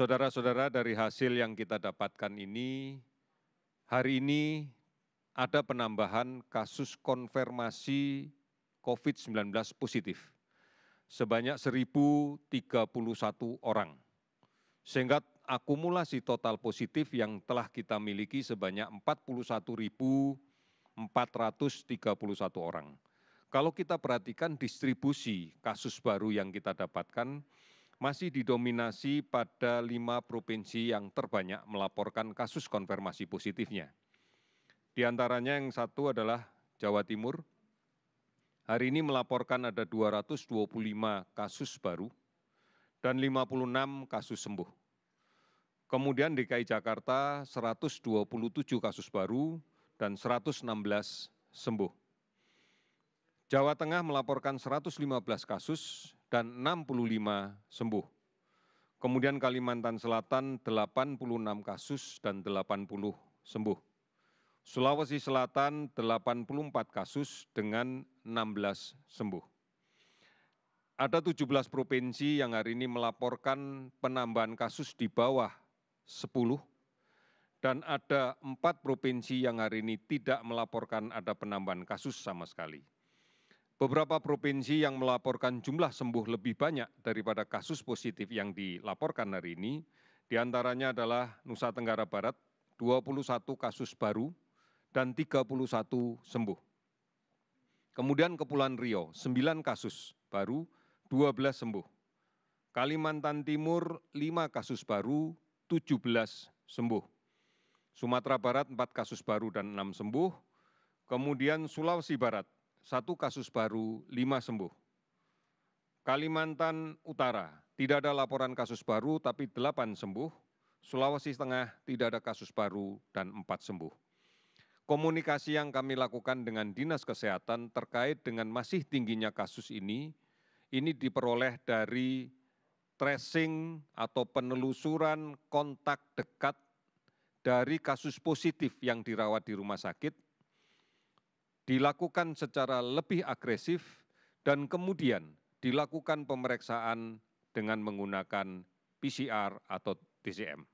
saudara saudara dari hasil yang kita dapatkan ini hari ini ada penambahan kasus konfirmasi covid sembilan belas positif. Sebanyak satu tiga puluh satu orang. Sehingga akumulasi total positif yang telah kita miliki sebanyak empat puluh satu empat ratus tiga puluh satu orang. Kalau kita perhatikan distribusi kasus baru yang kita dapatkan masih didominasi pada lima provinsi yang terbanyak melaporkan kasus konfirmasi positifnya. Di antaranya yang satu adalah jawa timur. Hari ini melaporkan ada dua ratus dua puluh lima kasus baru dan lima puluh enam kasus sembuh. Kemudian dki jakarta satu ratus dua puluh tujuh kasus baru dan satu ratus enam belas sembuh. Jawa tengah melaporkan satu ratus lima belas kasus dan enam puluh lima sembuh. Kemudian kalimantan selatan delapan puluh enam kasus dan delapan puluh sembuh. Sulawesi selatan delapan puluh empat kasus dengan enam belas sembuh. Ada tujuh belas provinsi yang hari ini melaporkan penambahan kasus di bawah sepuluh dan ada empat provinsi yang hari ini tidak melaporkan ada penambahan kasus sama sekali beberapa provinsi yang melaporkan jumlah sembuh lebih banyak daripada kasus positif yang dilaporkan hari ini di antaranya adalah nusa tenggara barat dua puluh satu kasus baru dan tiga puluh satu sembuh. Kemudian kepulauan rio sembilan kasus baru dua belas sembuh. Kalimantan timur lima kasus baru tujuh belas sembuh. Sumatera barat empat kasus baru dan enam sembuh. Kemudian sulawesi barat satu kasus baru lima sembuh. Kalimantan utara tidak ada laporan kasus baru tapi delapan sembuh. Sulawesi tengah tidak ada kasus baru dan empat sembuh. Komunikasi yang kami lakukan dengan dinas kesehatan terkait dengan masih tingginya kasus ini ini diperoleh dari tracing atau penelusuran kontak dekat dari kasus positif yang dirawat di rumah sakit dilakukan secara lebih agresif dan kemudian dilakukan pemeriksaan dengan menggunakan pcr atau tcm